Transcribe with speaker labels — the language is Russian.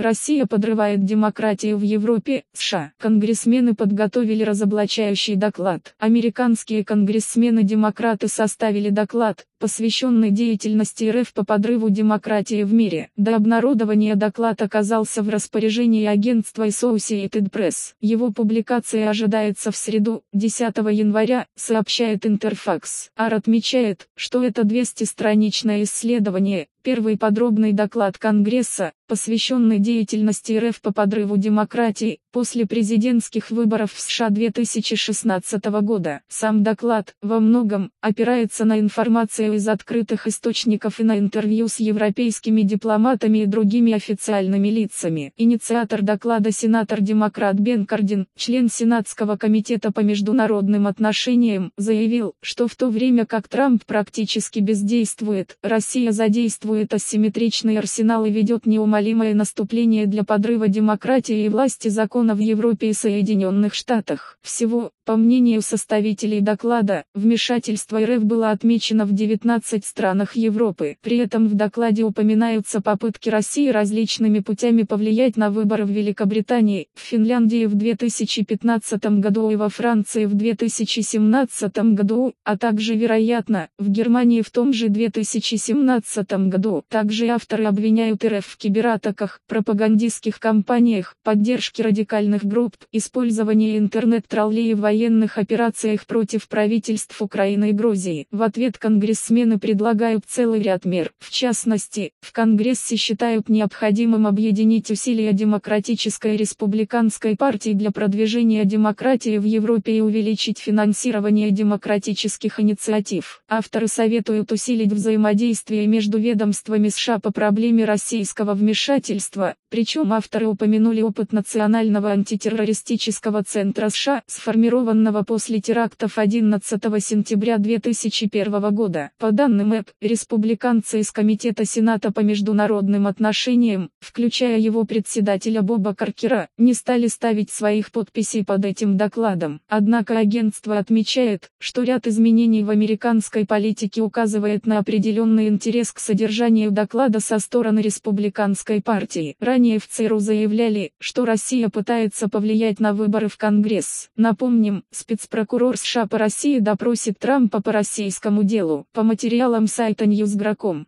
Speaker 1: Россия подрывает демократию в Европе, США. Конгрессмены подготовили разоблачающий доклад. Американские конгрессмены-демократы составили доклад, посвященный деятельности РФ по подрыву демократии в мире. До обнародования доклад оказался в распоряжении агентства Associated Press. Его публикация ожидается в среду, 10 января, сообщает Интерфакс. АР отмечает, что это 200-страничное исследование, Первый подробный доклад Конгресса, посвященный деятельности РФ по подрыву демократии, после президентских выборов в США 2016 года. Сам доклад, во многом, опирается на информацию из открытых источников и на интервью с европейскими дипломатами и другими официальными лицами. Инициатор доклада сенатор-демократ Бен Кардин, член Сенатского комитета по международным отношениям, заявил, что в то время как Трамп практически бездействует, Россия задействует действует асимметричный арсенал и ведет неумолимое наступление для подрыва демократии и власти закона в Европе и Соединенных Штатах. Всего, по мнению составителей доклада, вмешательство РФ было отмечено в 19 странах Европы. При этом в докладе упоминаются попытки России различными путями повлиять на выборы в Великобритании, в Финляндии в 2015 году и во Франции в 2017 году, а также, вероятно, в Германии в том же 2017 году году. Также авторы обвиняют РФ в кибератаках, пропагандистских кампаниях, поддержке радикальных групп, использовании интернет-троллей в военных операциях против правительств Украины и Грузии. В ответ конгрессмены предлагают целый ряд мер. В частности, в Конгрессе считают необходимым объединить усилия Демократической и Республиканской партий для продвижения демократии в Европе и увеличить финансирование демократических инициатив. Авторы советуют усилить взаимодействие между ведомствами ведомствами США по проблеме российского вмешательства, причем авторы упомянули опыт Национального антитеррористического центра США, сформированного после терактов 11 сентября 2001 года. По данным ЭП, республиканцы из Комитета Сената по международным отношениям, включая его председателя Боба Каркера, не стали ставить своих подписей под этим докладом. Однако агентство отмечает, что ряд изменений в американской политике указывает на определенный интерес к содержанию доклада со стороны республиканской партии. Ранее Ранее в ЦРУ заявляли, что Россия пытается повлиять на выборы в Конгресс. Напомним, спецпрокурор США по России допросит Трампа по российскому делу. По материалам сайта Newsgro.com.